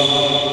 Respira.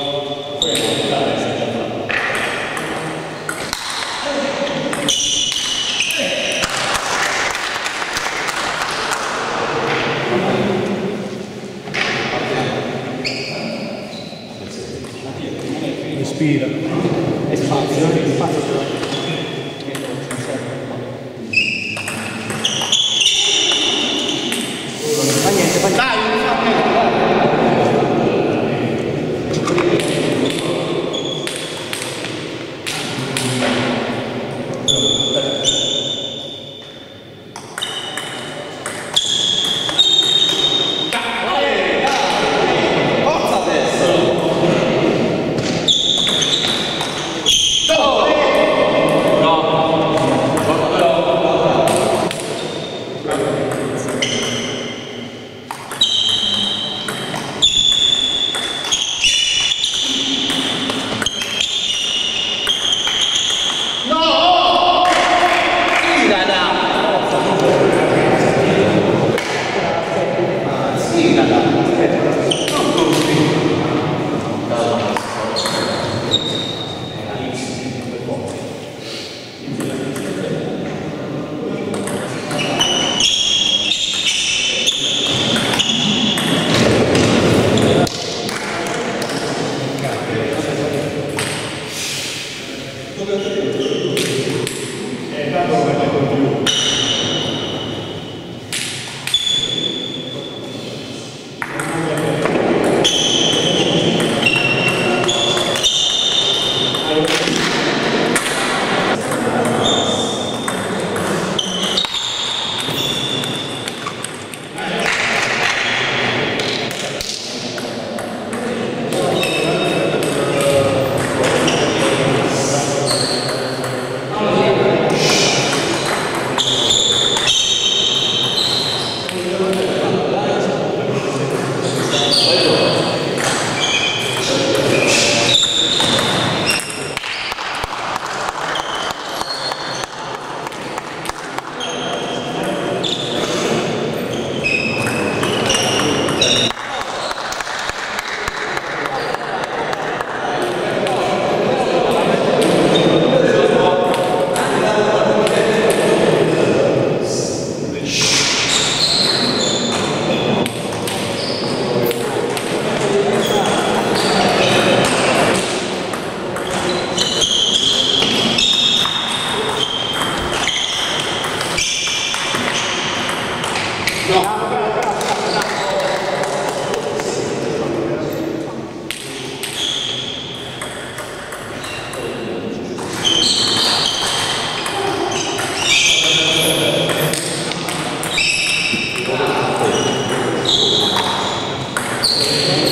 Pronto,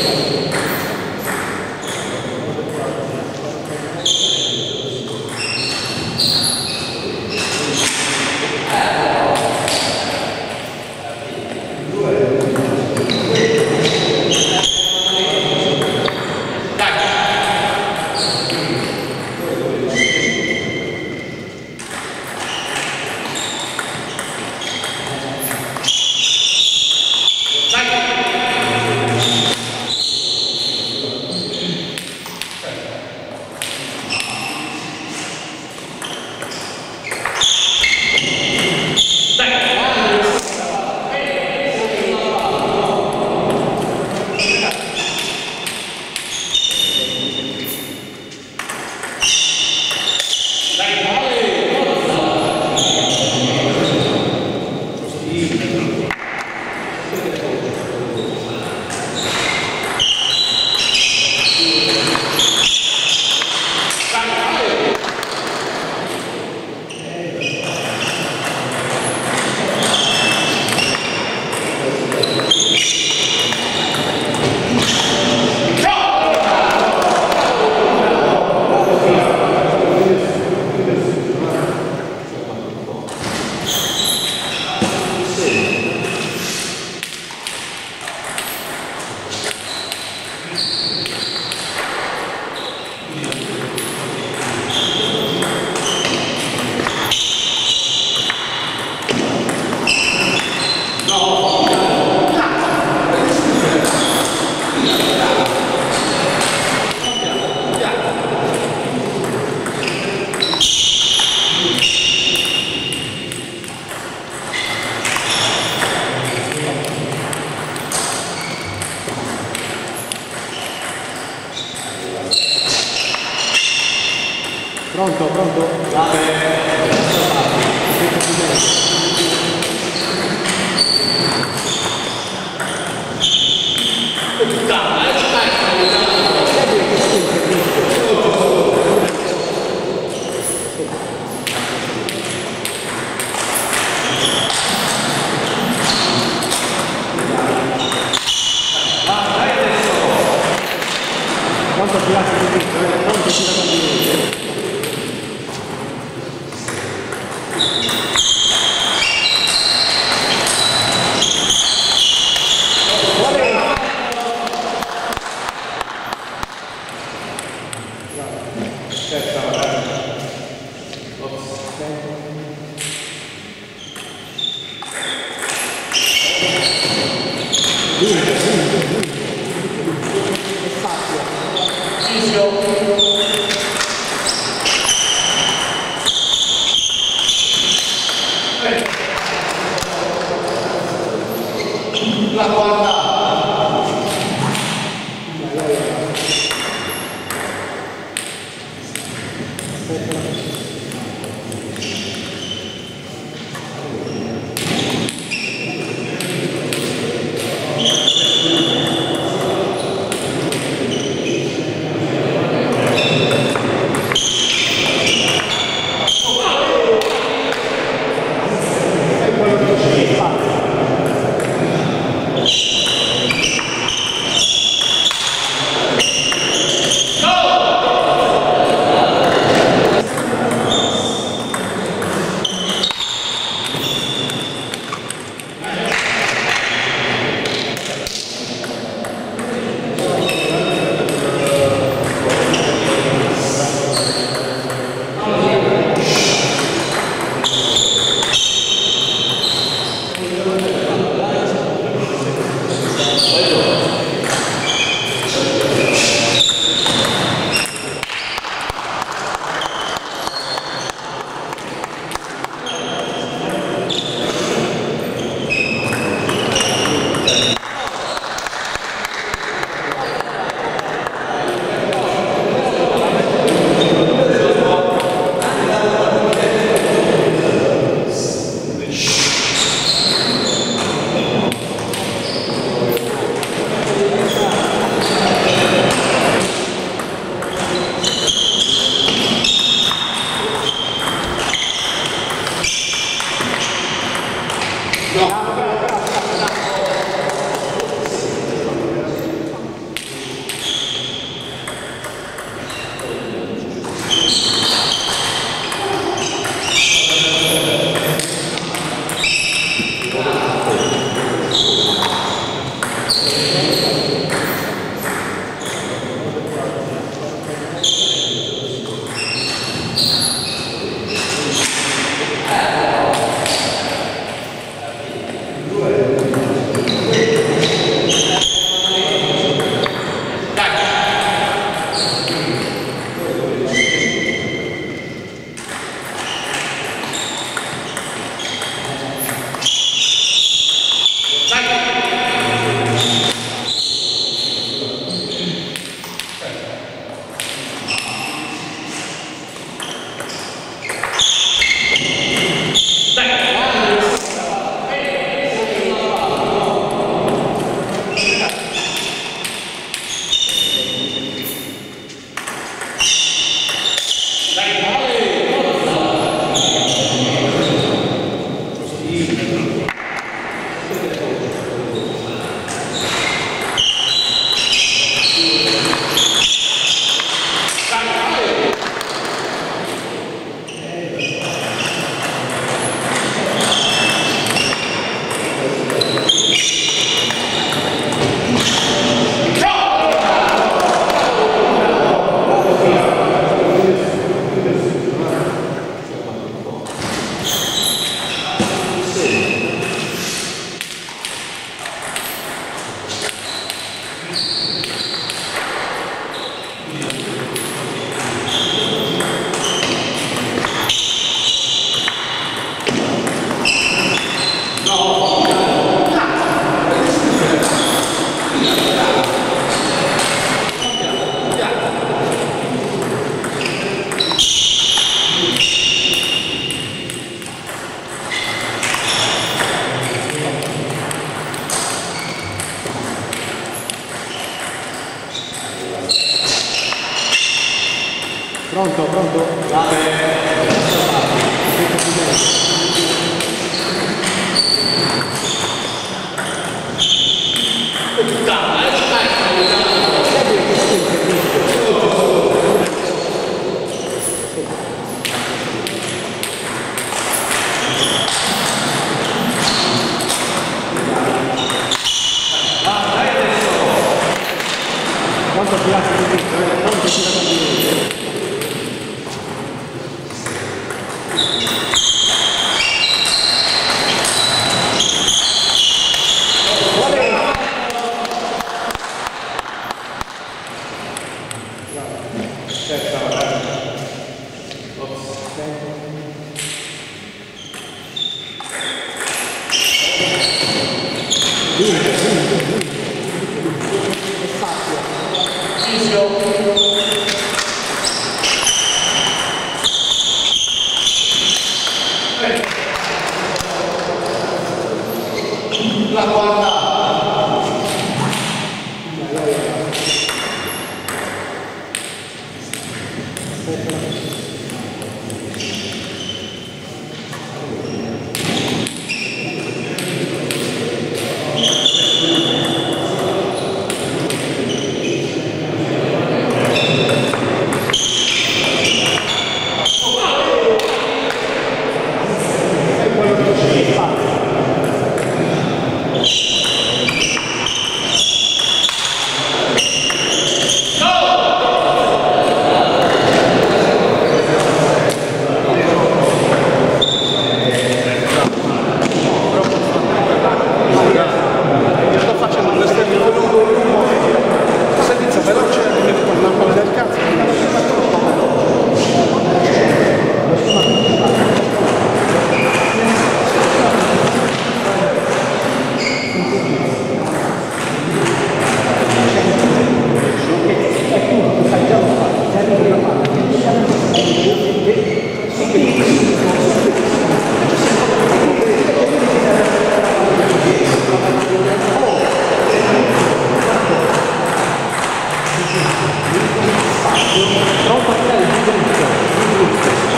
Obrigado.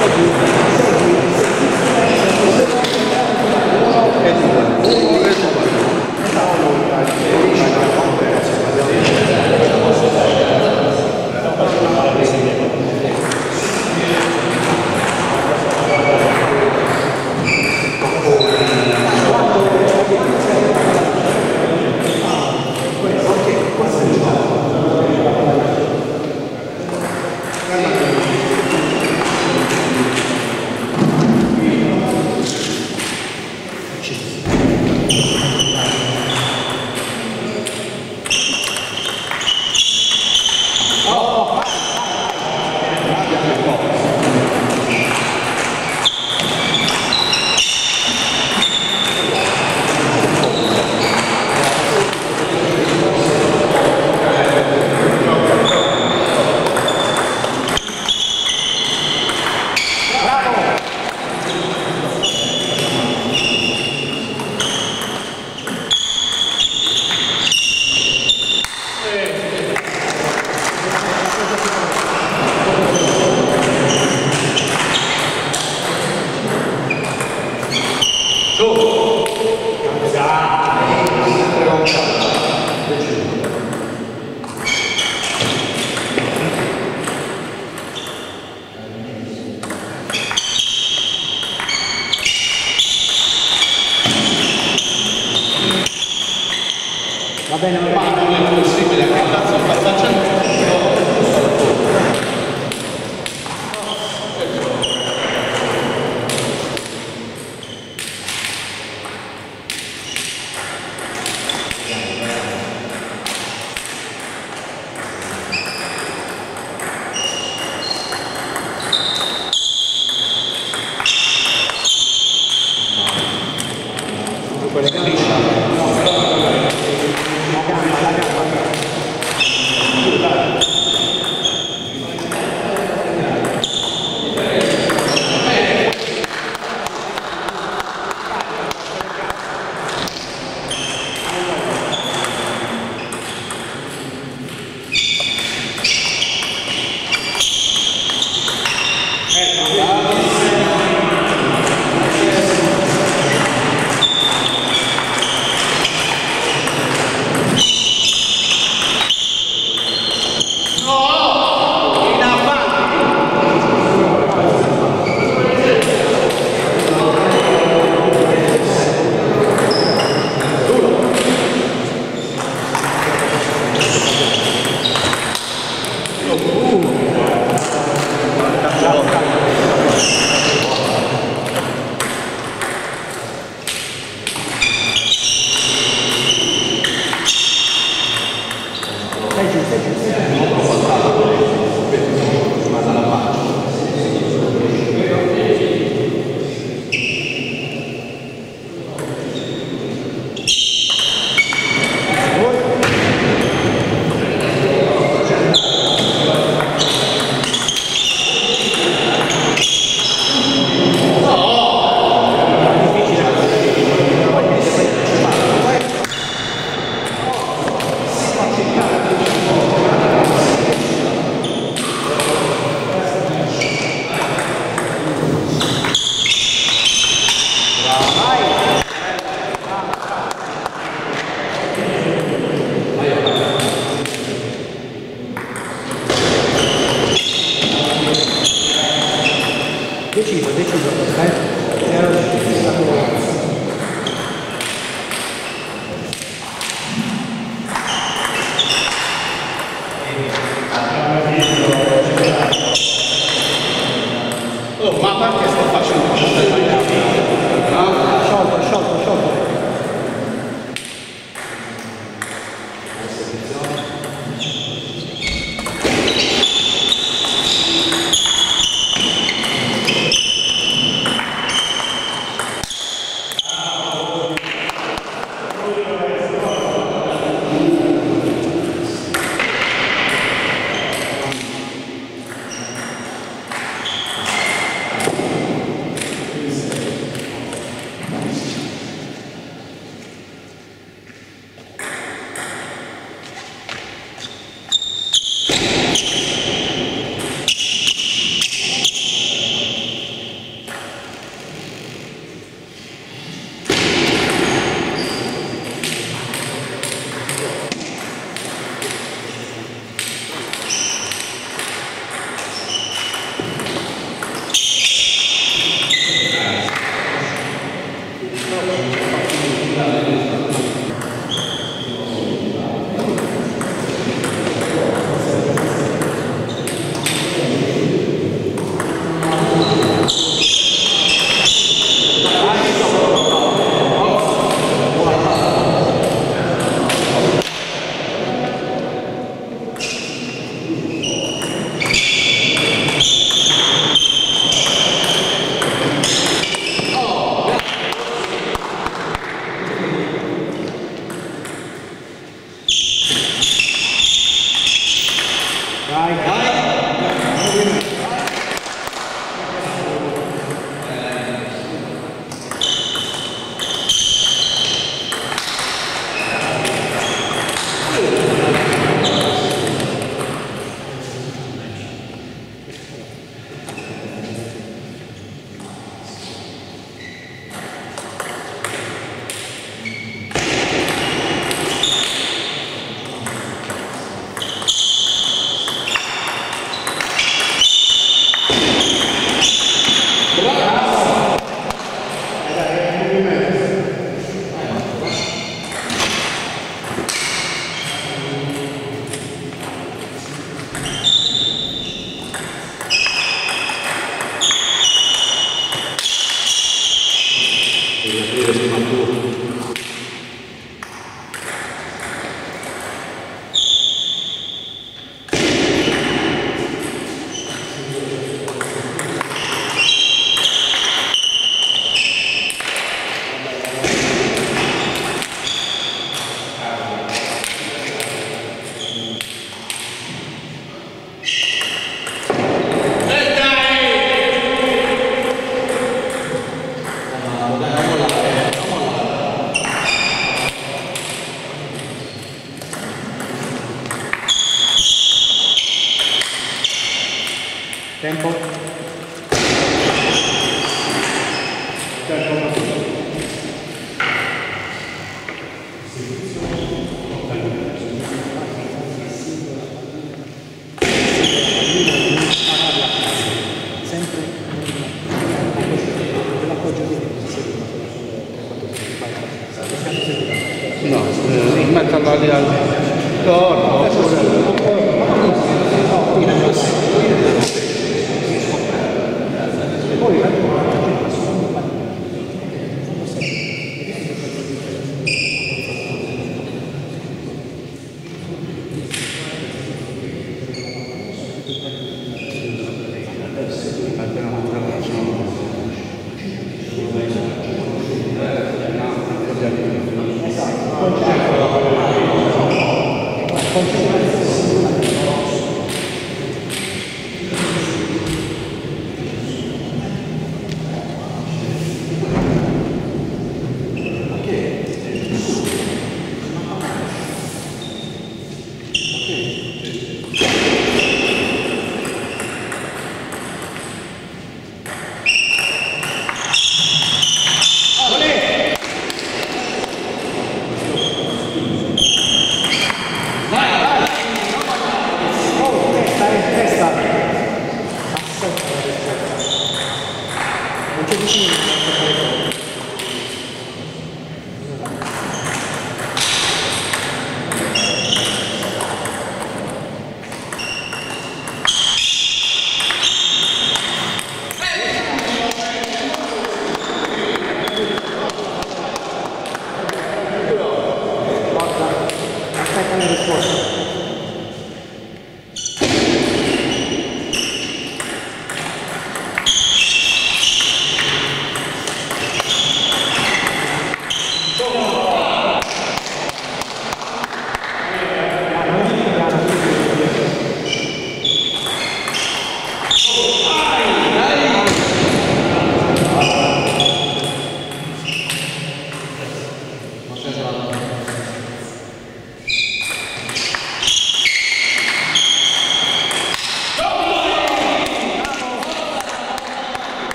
Va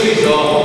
Qualità.